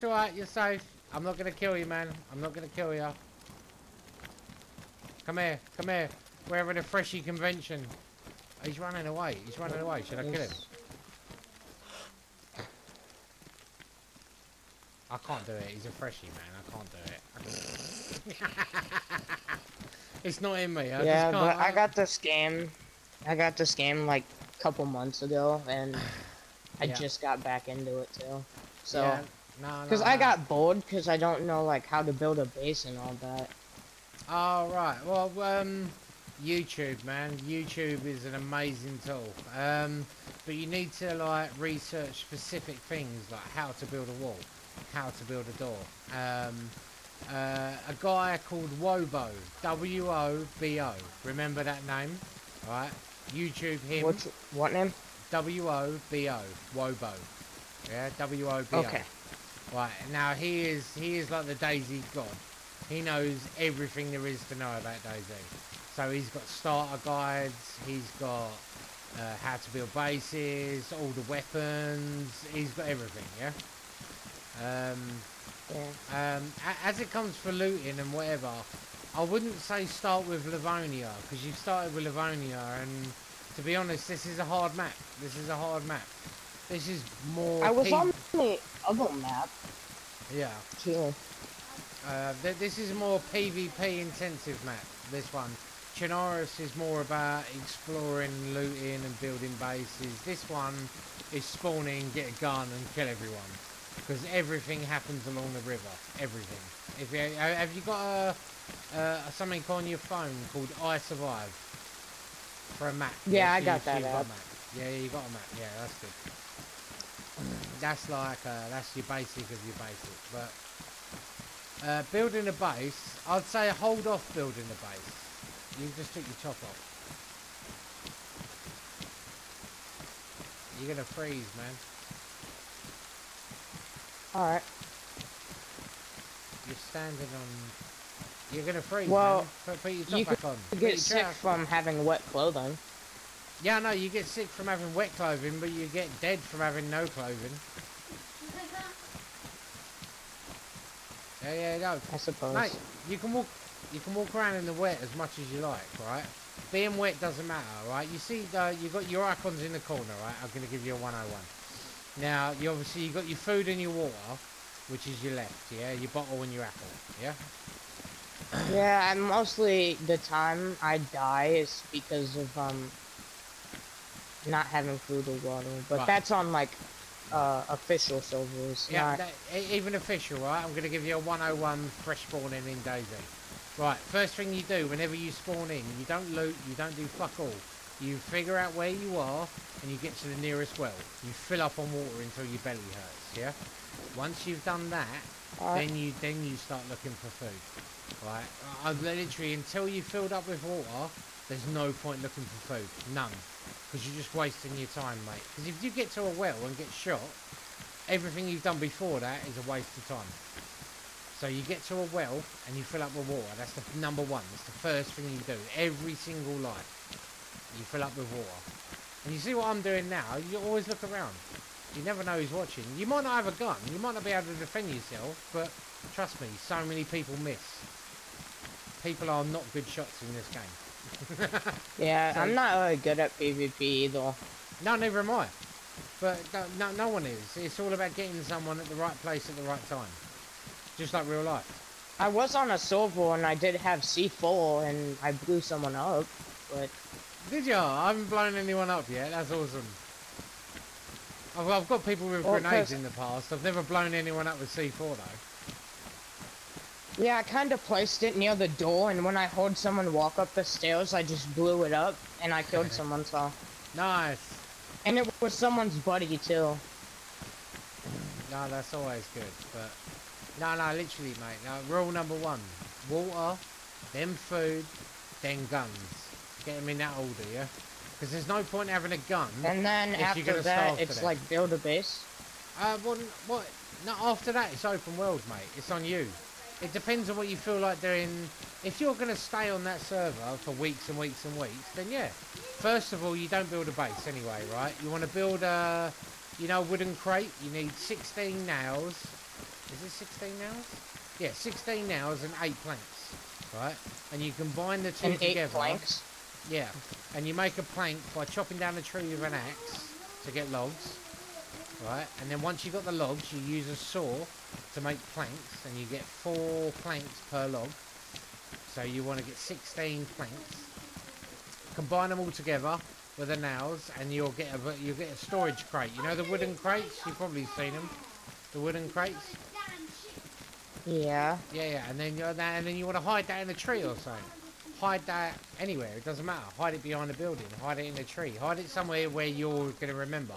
It's alright, you're safe. I'm not gonna kill you, man. I'm not gonna kill you. Come here, come here. We're having a freshie convention. He's running away. He's running away. Should I kill him? I can't do it. He's a freshie, man. I can't do it. it's not in me. I yeah, just but. I got this game. I got this game like a couple months ago, and I Yeah. just got back into it too. So, Yeah, because no, I no. got bored because I don't know like how to build a base and all that. Oh right. Well, um, YouTube, man. YouTube is an amazing tool. Um, but you need to like research specific things like how to build a wall, how to build a door. Um, uh, a guy called Wobo, W-O-B-O. Remember that name? All right. YouTube him. What what name? W-O-B-O. Wobo. Yeah. W-O-B-O. Okay. Right now he is he is like the DayZ god. He knows everything there is to know about DayZ. So he's got starter guides. He's got uh, how to build bases, all the weapons. He's got everything. Yeah. Um, Yeah. um, as it comes for looting and whatever, I wouldn't say start with Livonia because you've started with Livonia, and to be honest, this is a hard map. This is a hard map. This is more. I was on the other map Yeah. too. Uh, th- this is more PvP intensive map. This one. Chernarus is more about exploring, looting, and building bases. This one is spawning, get a gun, and kill everyone. Because everything happens along the river. Everything. If you uh, have you got a, uh, something on your phone called iZurvive for a map? Yeah, I got you- that got a map. Yeah, you got a map. Yeah, that's good. That's like uh, that's your basic of your basic, but. Uh, building a base, I'd say hold off building a base. You just took your top off. You're gonna freeze, man. All right. You're standing on. You're gonna freeze, Well, man. Put, put your top you back on. You get sick from having wet clothing. Yeah, no, you get sick from having wet clothing, but you get dead from having no clothing. Yeah, yeah, no. I suppose. Mate, you can walk you can walk around in the wet as much as you like, right? Being wet doesn't matter, right? You see, uh, you got your icons in the corner, right? I'm gonna give you a 101. Now, you obviously you got your food and your water, which is your left, yeah, your bottle and your apple, yeah. Yeah, and mostly the time I die is because of um not having food or water. But Right. that's on like uh official servers. Yeah, not- that, even official, right? I'm gonna give you a 101 fresh spawning in DayZ. Right, first thing you do whenever you spawn in, you don't loot, you don't do fuck all. You figure out where you are and you get to the nearest well. You fill up on water until your belly hurts, yeah? Once you've done that, Alright. then you then you start looking for food. Right? I, I literally until you filled up with water, there's no point looking for food. None. Because you're just wasting your time, mate. Because if you get to a well and get shot, everything you've done before that is a waste of time. So you get to a well and you fill up with water. That's the number one. That's the first thing you do. Every single life. You fill up with water. And you see what I'm doing now? You always look around. You never know who's watching. You might not have a gun. You might not be able to defend yourself. But trust me, so many people miss. People are not good shots in this game. Yeah, so- I'm not really good at PvP either. No, neither am I. But no, no, no one is. It's all about getting someone at the right place at the right time. Just like real life. I was on a server and I did have C4 and I blew someone up, but Did ya? I haven't blown anyone up yet. That's awesome. I've, I've got people with Well, grenades in the past. I've never blown anyone up with C4 though. Yeah, I kind of placed it near the door and when I heard someone walk up the stairs, I just blew it up and I killed someone, so. Nice. And it was someone's buddy too. No, that's always good. But no, no, literally, mate. No, rule number one: water, then food, then guns. Get them in that order, yeah. Because there's no point having a gun. And then If you're after that, it's like build a base. Uh, well, what? No, after that, it's open world, mate. It's on you. It depends on what you feel like doing. If you're going to stay on that server for weeks and weeks and weeks, then yeah. First of all, you don't build a base anyway, right? You want to build a, you know, wooden crate. You need 16 nails, Is it 16 nails? Yeah, 16 nails and 8 planks, right? And you combine the two And eight together. planks. Yeah, and you make a plank by chopping down a tree with an axe to get logs, right? And then once you've got the logs, you use a saw to make planks, and you get four planks per log. So you want to get 16 planks. Combine them all together with the nails, and you'll get a you'll get a storage crate. You know the wooden crates? You've probably seen them. The wooden crates. Yeah. Yeah, yeah, and then you're that, and then you want to hide that in a tree or something. Hide that anywhere. It doesn't matter. Hide it behind a building. Hide it in a tree. Hide it somewhere where you're going to remember.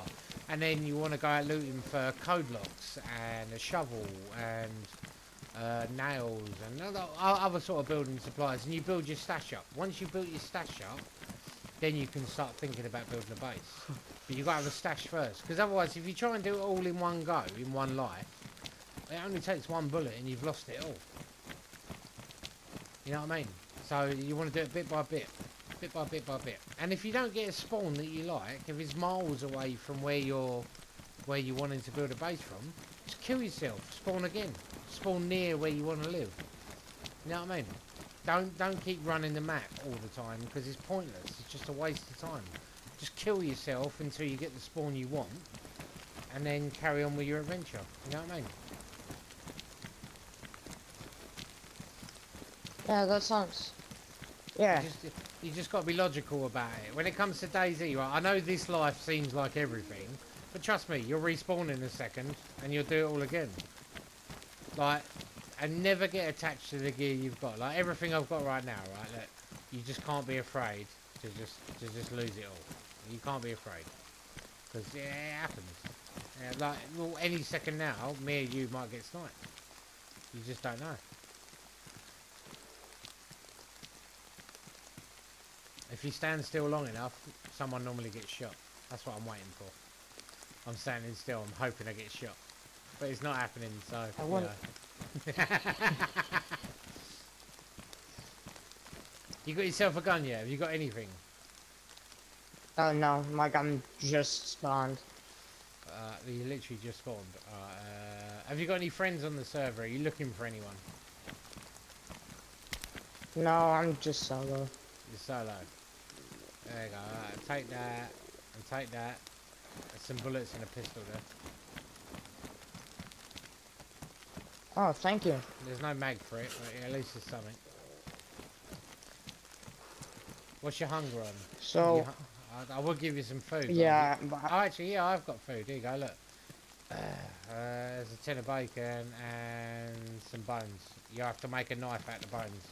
And then you want to go out looting for code locks and a shovel and uh, nails and other, other sort of building supplies. And you build your stash up. Once you built your stash up, then you can start thinking about building a base. But you've got to have a stash first, because otherwise, if you try and do it all in one go, in one life, it only takes one bullet and you've lost it all. You know what I mean? So you want to do it bit by bit, bit by bit by bit. And if you don't get a spawn that you like, if it's miles away from where you're, where you're wanting to build a base from, just kill yourself. Spawn again. Spawn near where you want to live. You know what I mean? Don't don't keep running the map all the time because it's pointless. It's just a waste of time. Just kill yourself until you get the spawn you want, and then carry on with your adventure. You know what I mean? Yeah, that sounds. Yeah. You just, you just got to be logical about it. When it comes to DayZ, right, I know this life seems like everything, but trust me, you'll respawn in a second and you'll do it all again. Like, and never get attached to the gear you've got. Like everything I've got right now, right? Look, you just can't be afraid to just to just lose it all. You can't be afraid because yeah, it happens. Yeah, like well, any second now, me or you might get sniped. You just don't know. If you stand still long enough, someone normally gets shot. That's what I'm waiting for. I'm standing still, I'm hoping I get shot. But it's not happening, so... I you want- know. you got yourself a gun yet? Have you got anything? Oh no, like I'm just spawned. Uh, you literally just spawned. Uh, have you got any friends on the server? Are you looking for anyone? No, I'm just solo. You're solo. There you go. Alright, take that. And take that. There's some bullets and a pistol there. Oh, thank you. There's no mag for it, but at least there's something. What's your hunger on? So, I, I will give you some food. yeah, but Oh, actually, yeah, I've got food. Here you go, look. Uh, there's a tin of bacon and some bones. You have to make a knife out of the bones.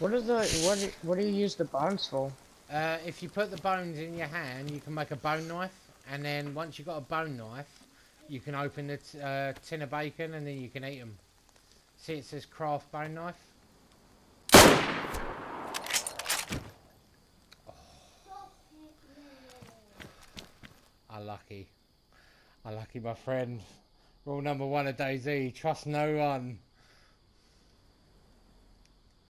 What is the what? do- What do you use the bones for? Uh, if you put the bones in your hand, you can make a bone knife, and then once you've got a bone knife, you can open the uh, tin of bacon, and then you can eat them. See, it says craft bone knife. Unlucky. Unlucky, my friend. Rule number one of DayZ, trust no one.